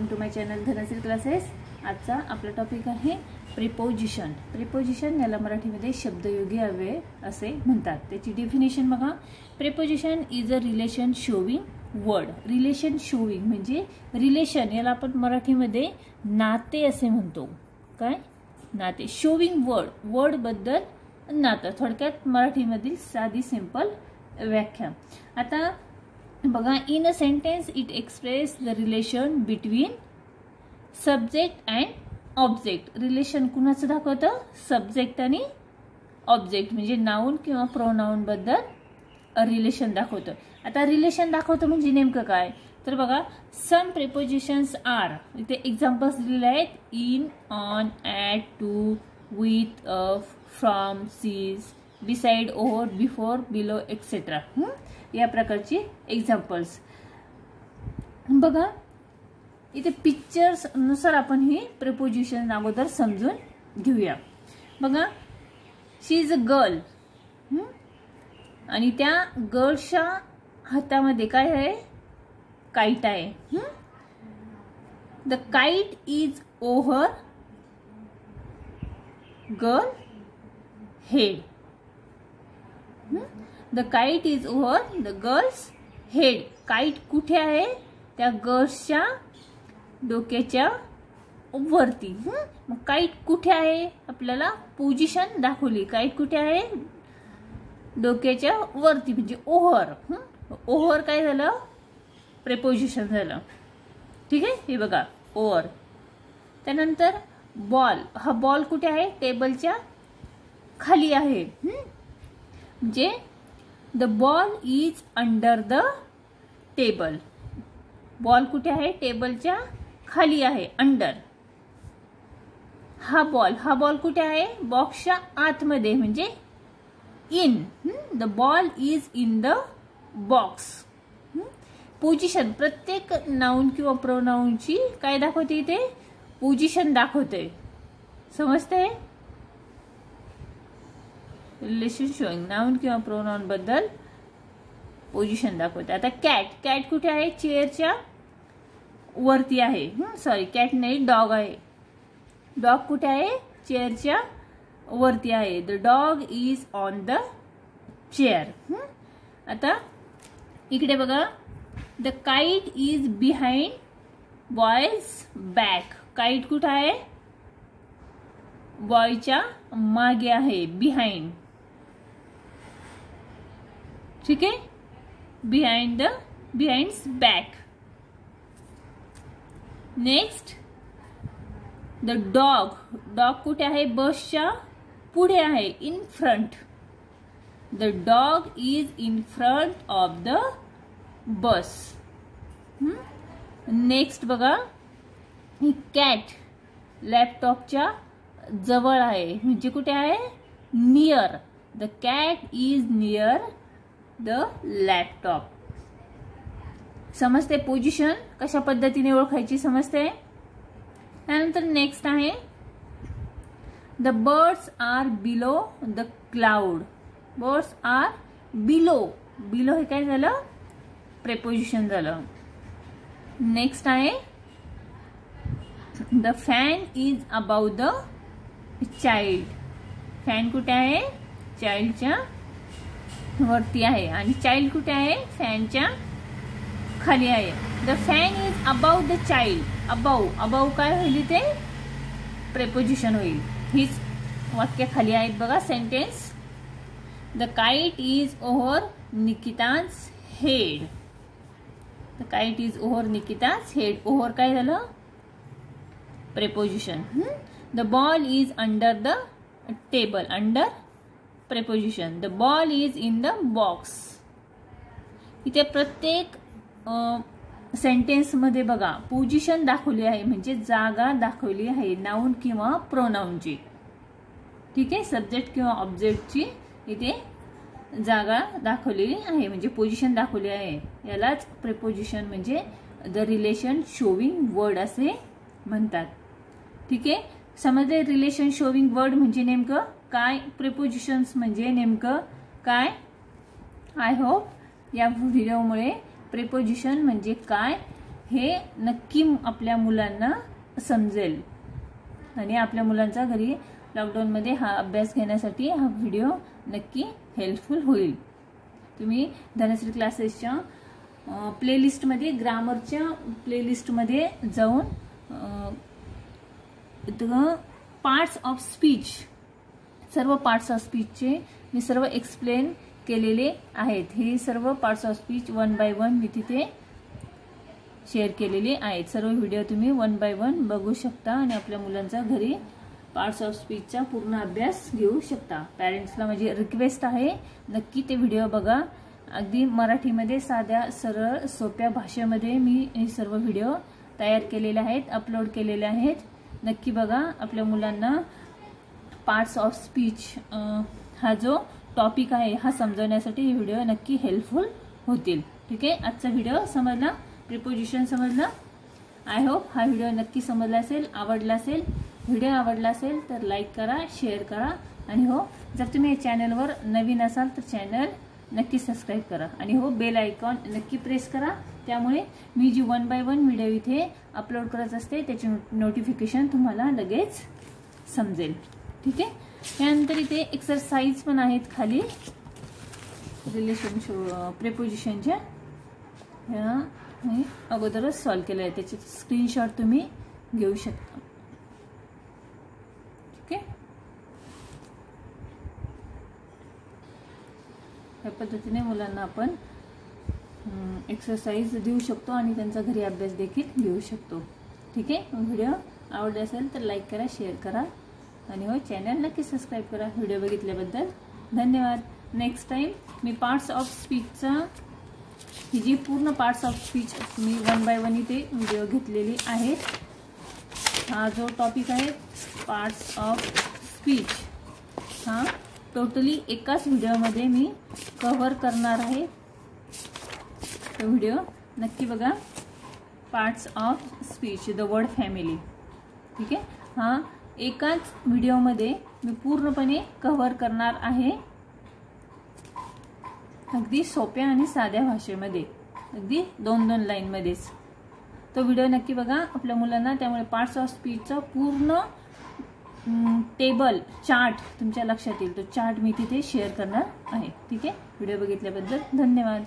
Welcome to my channel Dhanashree classes आजचा आपला topic आहे प्रिपोजिशन प्रिपोजिशन याला मराठीमध्ये शब्दयोगी अव्यय असे म्हणतात. त्याची डेफिनेशन बघा. Preposition is a relation showing word relation showing म्हणजे रिलेशन याला आपण मराठीमध्ये नाते असे म्हणतो. काय? नाते. शोविंग वर्ड वर्डबद्दल नातं. थोडक्यात मराठीमधील साधी सिंपल व्याख्या. आता बघा in a sentence it express the relation between subject and object relation कुणाचं दाखवतं? सब्जेक्ट आणि ऑब्जेक्ट म्हणजे नाऊन किंवा प्रोनाऊन बद्दल रिलेशन दाखवतं. आता रिलेशन दाखवतं म्हणजे नेमकं काय? तर बघा सम प्रिपोजिशन्स आर इथे एक्झाम्पल्स दिलेले आहेत. In on at to with of from seize beside over before below etcetera या प्रकारची एक्झाम्पल्स बघा इथे पिक्चर्सनुसार आपण ही प्रिपोजिशन अगोदर समजून घेऊया. बघा शी इज अ गर्ल आणि त्या गर्लच्या हातामध्ये काय आहे? काईट आहे. The kite is over girl head the kite is over the girl's head kite कुठे आहे? त्या गर्ल्सच्या डोक्याच्या वरती. मग काईट कुठे आहे? आपल्याला पोझिशन दाखवली. काईट कुठे आहे? डोक्याच्या वरती म्हणजे ओव्हर ओव्हर काय झालं? प्रेपोजिशन झालं. ठीक आहे? हे बघा. ओव्हर त्यानंतर बॉल हा बॉल कुठे आहे? टेबलच्या खाली आहे. म्हणजे the ball is under the table ball कुठे आहे? टेबलच्या खाली आहे. अंडर हा बॉल हा बॉल कुठे आहे? बॉक्सच्या आतमध्ये म्हणजे in the ball is in the box position प्रत्येक नाऊन किंवा प्रोनाऊनची काय दाखवते इथे? पोजिशन दाखवते. समजते रिलेशन शोईंग नाऊन किंवा प्रोनाऊन बद्दल पोझिशन दाखवते. आता कॅट कॅट कुठे आहे? चेअरच्या वरती आहे. सॉरी कॅट नाही डॉग आहे. डॉग कुठे आहे? चेअरच्या वरती आहे. The dog is on the chair आता इकडे बघा. The kite is behind boy's back kite कुठं आहे? बॉयच्या मागे आहे. बिहाइंड ठीक आहे? Behind the behind back next the dog dog कुठे आहे? बसच्या पुढे आहे in front the dog is in front of the bus next बघा. ही कॅट लॅपटॉपच्या जवळ आहे. म्हणजे कुठे आहे? Near the cat is near the laptop समजते? पोझिशन कशा पद्धतीने ओळखायची समजते? त्यानंतर नेक्स्ट आहे. The birds are below the cloud birds are below below हे काय झालं? प्रेपोजिशन झालं. नेक्स्ट आहे. The fan is about the child fan कुठे आहे? चाइल्डच्या वरती आहे आणि चाइल्ड कुठे आहे? फॅनच्या खाली आहे. The fan is above the child above above काय होईल ते प्रेपोजिशन होईल. हीच वाक्य खाली आहेत बघा sentence the kite is over Nikita's head the kite is over Nikita's head over काय झालं? Preposition the ball is under the table under preposition the ball is in the box इथे प्रत्येक सेंटेन्समध्ये बघा पोजिशन दाखवली आहे म्हणजे जागा दाखवली आहे नाऊन किंवा प्रोनाऊनची ठीक आहे? सब्जेक्ट किंवा ऑब्जेक्टची इथे जागा दाखवलेली आहे म्हणजे पोजिशन दाखवली आहे. यालाच प्रेपोजिशन म्हणजे द रिलेशन शोविंग वर्ड असे म्हणतात. ठीक आहे? समजले रिलेशन शोविंग वर्ड म्हणजे नेमकं? काय प्रिपोजिशन्स म्हणजे नेमकं काय? आय होप या व्हिडिओमुळे प्रिपोजिशन म्हणजे काय हे नक्की आपल्या मुलांना समजेल. आणि आपल्या मुलांचा घरी लॉकडाऊनमध्ये हा अभ्यास घेण्यासाठी हा व्हिडिओ नक्की हेल्पफुल होईल. तुम्ही धनश्री क्लासेसच्या प्लेलिस्टमध्ये ग्रामरच्या प्लेलिस्टमध्ये जाऊन पार्ट्स ऑफ स्पीच सर्व पार्ट्स ऑफ स्पीचचे मी सर्व एक्सप्लेन केलेले आहेत. हे सर्व parts of speech one by one मी तिथे शेअर केलेले आहेत. सर्व व्हिडिओ तुम्ही वन बाय वन बघू शकता आणि आपल्या मुलांचा घरी पार्ट्स ऑफ स्पीचचा पूर्ण अभ्यास घेऊ शकता. पॅरेंट्सला माझी रिक्वेस्ट आहे नक्की ते व्हिडिओ बघा. अगदी मराठीमध्ये साध्या सरळ सोप्या भाषेमध्ये मी हे सर्व व्हिडिओ तयार केलेले आहेत अपलोड केलेले आहेत. नक्की बघा आपल्या मुलांना पार्ट्स ऑफ स्पीच हा जो टॉपिक आहे हा समजवण्यासाठी हे व्हिडिओ नक्की हेल्पफुल होतील. ठीक आहे? आजचा व्हिडिओ समजला? प्रिपोजिशन समजला? आय होप हा व्हिडिओ नक्की समजला असेल आवडला असेल. व्हिडिओ आवडला असेल तर लाईक करा शेअर करा. आणि हो जर तुम्ही या चॅनलवर नवीन असाल तर चॅनल नक्की सबस्क्राईब करा. आणि हो बेल आयकॉन नक्की प्रेस करा. त्यामुळे मी जी वन बाय वन व्हिडिओ इथे अपलोड करत असते त्याचे नोटिफिकेशन तुम्हाला लगेच समजेल. ठीक आहे? त्यानंतर इथे एक्सरसाइज पण आहेत खाली. रिलेशन प्रेपोजिशनच्या ह्या अगोदरच सॉल्व केलं आहे. त्याचे स्क्रीनशॉट तुम्ही घेऊ शकता. ठीक आहे? या पद्धतीने मुलांना आपण एक्सरसाइज देऊ शकतो आणि त्यांचा घरी अभ्यास देखील घेऊ शकतो. ठीक आहे? व्हिडिओ आवडला असेल तर लाईक करा शेअर करा. आणि हो चॅनल नक्की सबस्क्राईब करा व्हिडिओ बघितल्याबद्दल. धन्यवाद. नेक्स्ट टाईम मी पार्ट्स ऑफ स्पीचचा ही जी पूर्ण पार्ट्स ऑफ स्पीच मी वन बाय वन इथे व्हिडिओ घेतलेली आहेत हा जो टॉपिक आहे पार्ट्स ऑफ स्पीच हा टोटली एकाच व्हिडिओमध्ये मी कव्हर करणार आहे. तो व्हिडिओ नक्की बघा. Parts of speech the word family ठीक आहे? हा एकाच व्हिडिओमध्ये मी पूर्णपणे कव्हर करणार आहे. अगदी सोप्या आणि साध्या भाषेमध्ये अगदी दोन दोन लाईनमध्येच तो व्हिडिओ नक्की बघा आपल्या मुलांना त्यामुळे पार्ट्स ऑफ स्पीचचा पूर्ण टेबल चार्ट तुमच्या लक्षात येईल. तो चार्ट मी तिथे शेअर करणार आहे. ठीक आहे? व्हिडिओ बघितल्याबद्दल धन्यवाद.